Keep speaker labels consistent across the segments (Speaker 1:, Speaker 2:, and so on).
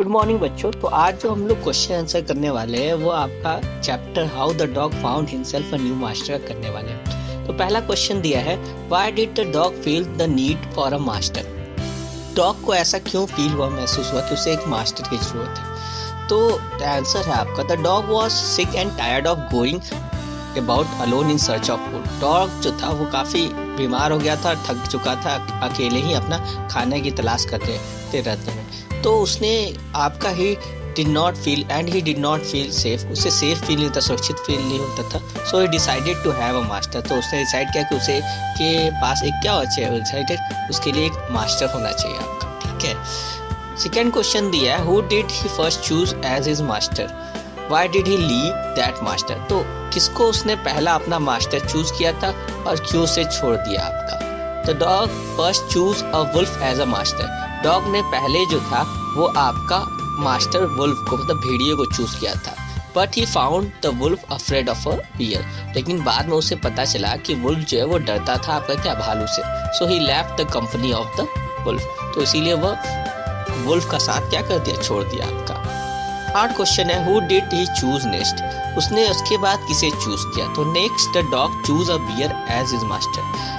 Speaker 1: Good morning बच्चों। तो आज जो हम लोग क्वेश्चन आंसर करने वाले हैं, वो आपका chapter how the dog found himself a new master करने वाले हैं। तो पहला क्वेश्चन दिया है why did the dog feel the need for a master dog को ऐसा क्यों फील हुआ, महसूस हुआ कि उसे एक मास्टर की ज़रूरत है? तो आंसर है आपका the dog was sick and tired of going about alone in search of food dog जो था, वो काफ़ी बीमार हो गया था, थक चुका था, अकेले ही अपना खाने की तलाश करते रहते हैं तो उसने आपका he did not feel and he did not feel safe उसे सेफ़ फील नहीं होता, सुरक्षित फील नहीं होता था. So he decided to have a master तो उसने डिसाइड किया कि उसे के पास एक क्या होना चाहिए? डिसाइडेड उसके लिए एक मास्टर होना चाहिए आपका. ठीक है? सेकेंड क्वेश्चन दिया है who did he first choose as his master why did he leave that master तो किसको उसने पहला अपना मास्टर चूज़ किया था और क्यों से छोड़ दिया आपका? The dog first choose a wolf as a master dog ने पहले जो था, वो आपका मास्टर वुल्फ को मतलब भेड़िए को चूज़ किया था। But he found the wolf afraid of a bear लेकिन बाद में उसे पता चला कि वुल्फ जो है, वो डरता था आपका क्या भालू से। So he left the company of the wolf तो इसीलिए वह वुल्फ का साथ क्या कर दिया? छोड़ दिया आपका। आठ क्वेश्चन है who did he choose next उसने उसके बाद किसे चूज़ किया? तो next the dog choose a bear as his master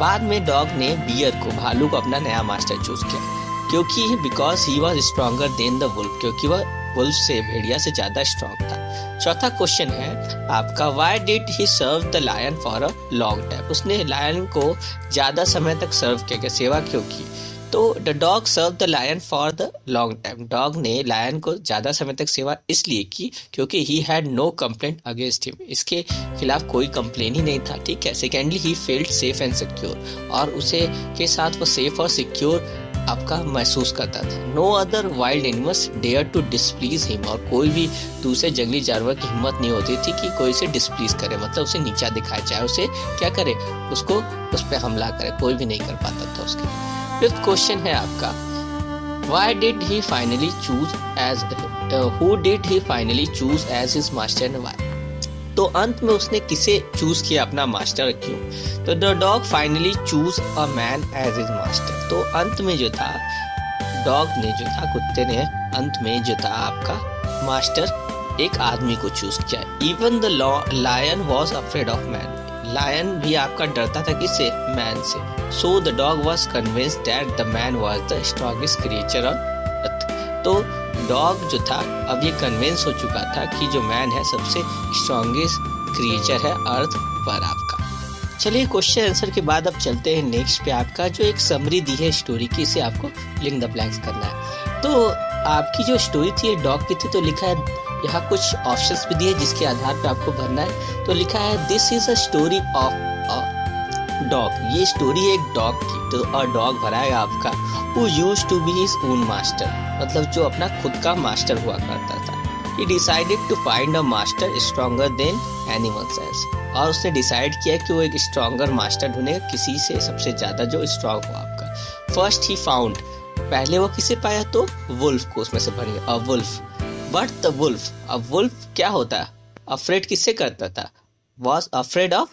Speaker 1: बाद में डॉग ने बियर को, भालू को अपना नया मास्टर चूज़ किया। क्योंकि because he was stronger than the wolf क्योंकि वह वुल्फ से, भेड़िया से ज़्यादा स्ट्रॉन्ग था। चौथा क्वेश्चन है, आपका why did he serve the lion for a long time उसने लायन को ज़्यादा समय तक सर्व किया गया सेवा क्यों की? तो the dog serve the lion for the long time dog ने लायन को ज़्यादा समय तक सेवा इसलिए की क्योंकि he had no complaint against him इसके खिलाफ कोई कंप्लेन ही नहीं था, ठीक है? Secondly he felt safe and secure और उसे के साथ वो सेफ़ और सिक्योर आपका महसूस करता था। No other wild animals dare to displease him और कोई भी दूसरे जंगली जानवर की हिम्मत नहीं होती थी कि कोई उसे डिस्प्लीज करे मतलब उसे नीचा दिखाए चाहे उसे क्या करे? उसको उस पर हमला करे, कोई भी नहीं कर पाता था उसके फिफ्थ क्वेश्चन है आपका। Why did he finally choose as who did he finally choose as his master and why तो अंत में उसने किसे चूज़ किया? अपना मास्टर क्यों? तो the dog finally choose a man as his master तो अंत में जो था डॉग ने जो था, कुत्ते ने अंत में जो था आपका मास्टर एक आदमी को चूज़ किया। Even the lion was afraid of man lion भी आपका डरता था किससे? मैन से। So the dog was convince that the man was the strongest creature on earth तो डॉग जो था, अब ये कन्विंस हो चुका था कि जो मैन है, सबसे स्ट्रॉन्गेस्ट क्रिएचर है अर्थ पर आपका। चलिए क्वेश्चन आंसर के बाद अब चलते हैं नेक्स्ट पे आपका, जो एक समरी दी है स्टोरी की, इसे आपको लिंक द ब्लैंक्स करना है। तो आपकी जो स्टोरी थी डॉग की थी तो लिखा है, यहाँ कुछ ऑप्शंस भी दिए जिसके आधार पे आपको भरना है। तो लिखा है this is a story of dog ये स्टोरी एक डॉग की तो और डॉग भराएगा आपका। Who used to be his own master मतलब जो अपना खुद का मास्टर हुआ करता था। He decided to find a master stronger than animals as और उसने डिसाइड किया कि वो एक स्ट्रॉन्गर मास्टर ढूंढेगा किसी से सबसे ज़्यादा जो स्ट्रॉन्ग हो आपका। फ़र्स्ट ही फाउंड पहले वो किसे पाया तो? वुल्फ को उसमें से भरेंगे a wolf but the wolf अब वुल्फ क्या होता? है अफ्रेड किससे करता था? Was afraid of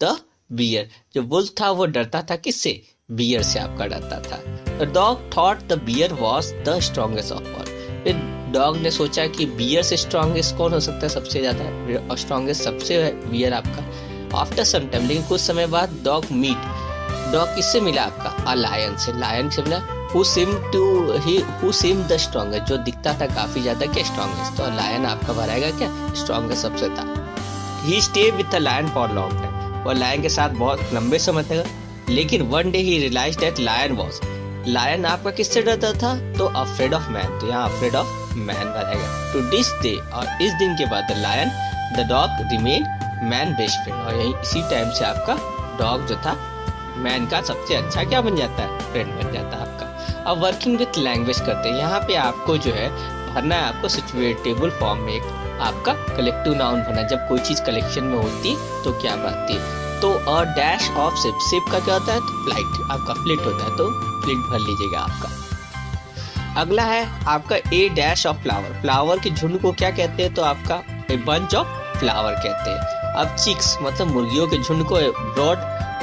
Speaker 1: the bear जो वुल्फ था, वो डरता था किससे? बियर से आपका डरता था। Dog thought the bear was the strongest of all फिर डॉग ने सोचा कि बियर से स्ट्रॉन्गेस्ट कौन हो सकता है सबसे ज़्यादा? स्ट्रॉन्गेस्ट सबसे बियर आपका। आफ्टर सम टाइम लेकिन कुछ समय बाद डॉग मीट डॉग किससे मिला आपका? अ लायन से। लायन से मिला who seem to he who seem the strongest जो दिखता था काफ़ी ज़्यादा क्या स्ट्रॉन्गेस्ट तो लायन आपका भराएगा क्या? स्ट्रॉन्गेस्ट सबसे था। He stay with the lion for long time और लायन के साथ बहुत लंबे समय तक। लेकिन one day he realise that lion was lion आपका किससे डरता था? तो अफ्रेड ऑफ़ मैन तो यहाँ अफ्रेड ऑफ़ मैन भराएगा टू दिस डे और इस दिन के बाद the lion the dog remain man best friend और यही इसी टाइम से आपका डॉग जो था मैन का सबसे अच्छा क्या बन जाता है? फ्रेंड बन जाता है आपका। अब वर्किंग विथ लैंग्वेज करते हैं। यहाँ पे आपको जो है भरना है आपको सिचुएटेबल फॉर्म में एक आपका कलेक्टिव नाउन भरना जब कोई चीज़ कलेक्शन में होती तो क्या बनती तो डैश ऑफ़ सिप सिप का क्या होता है? तो फ़्लाइट आपका फ्लिट होता है। तो फ्लिट भर लीजिएगा आपका। अगला है आपका a dash of flower flower के झुंड को क्या कहते हैं? तो आपका ए बंच ऑफ़ फ्लावर कहते हैं। अब चिक्स मतलब मुर्गियों के झुंड को ब्रॉड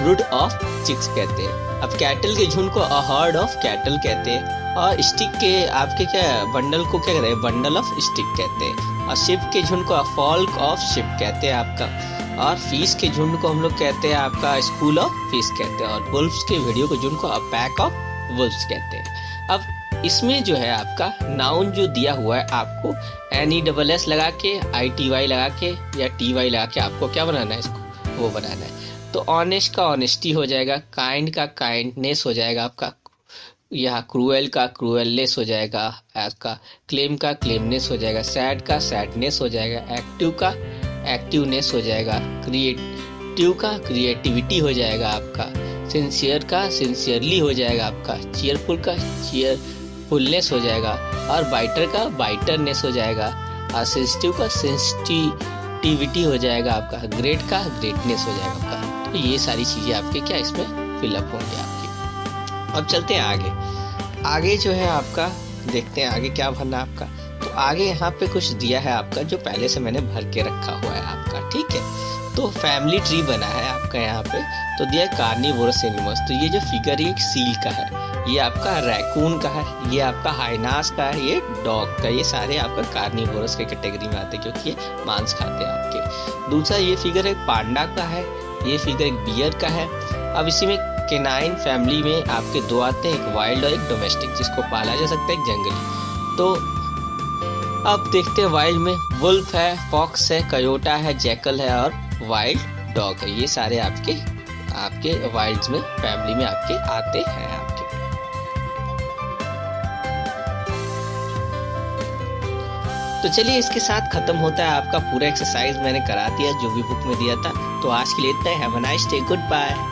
Speaker 1: रूट ऑफ़ चिक्स कहते हैं। अब कैटल के झुंड को अ हर्ड ऑफ़ कैटल कहते हैं। और स्टिक के आपके क्या बंडल को क्या कहते हैं बंडल ऑफ़ स्टिक कहते हैं। और शिप के झुंड को अ फॉल्क ऑफ़ शिप कहते हैं आपका। और फ़ीस के झुंड को हम लोग कहते हैं आपका स्कूल ऑफ़ फ़ीस कहते हैं। और वुल्फ्स के वीडियो के झुंड को अ पैक ऑफ़ वुल्फ्स कहते हैं। अब इसमें जो है आपका नाउन जो दिया हुआ है आपको एन ई डबल एस लगा के आई टी वाई लगा के, या टी वाई लगा के आपको क्या बनाना है इसको? वो बनाना है। तो ऑनेस्ट का ऑनेस्टी हो जाएगा काइंड का काइंडनेस हो जाएगा आपका, यहाँ क्रूएल का क्रूएलनेस हो जाएगा, आपका क्लेम का क्लेमनेस हो जाएगा सैड का सैडनेस हो जाएगा एक्टिव का एक्टिवनेस हो जाएगा क्रिएटिव का क्रिएटिविटी हो जाएगा आपका सिंसियर का सिंसियरली हो जाएगा आपका चेयरफुल का चेयरफुलनेस हो जाएगा और बाइटर का बाइटरनेस हो जाएगा, और सेंसिटिव का सेंसिटिविटी हो जाएगा आपका ग्रेट का ग्रेटनेस हो जाएगा आपका। तो ये सारी चीज़ें आपके, क्या इसमें फिलअप होंगे आपके? अब चलते हैं आगे। आगे जो है आपका, देखते हैं आगे क्या भरना आपका। तो आगे यहाँ पे कुछ दिया है आपका, जो पहले से मैंने भर के रखा हुआ है आपका, ठीक है? तो फैमिली ट्री बना है आपका यहाँ पे। तो दिया है कार्निवोरस एनिमल्स तो ये जो फिगर एक सील का है। ये आपका रैकून का है, ये आपका हाइनास का है, ये डॉग का ये सारे आपका कार्निवोरस के कैटेगरी में आते हैं, क्योंकि ये मांस खाते हैं आपके। दूसरा ये फिगर एक पांडा का है। ये फिगर एक बियर का है। अब इसी में केनाइन फैमिली में आपके दो आते हैं, एक वाइल्ड और एक डोमेस्टिक जिसको पाला जा सकता है एक जंगली। तो अब देखते हैं वाइल्ड में। वुल्फ है फॉक्स है कयोटा है जैकल है और वाइल्ड डॉग है। ये सारे आपके आपके वाइल्ड्स में फैमिली में आपके आते हैं आपके। तो चलिए इसके साथ खत्म होता है आपका पूरा एक्सरसाइज मैंने करा दिया, जो भी बुक में दिया था। तो आज के लिए इतना है। Good bye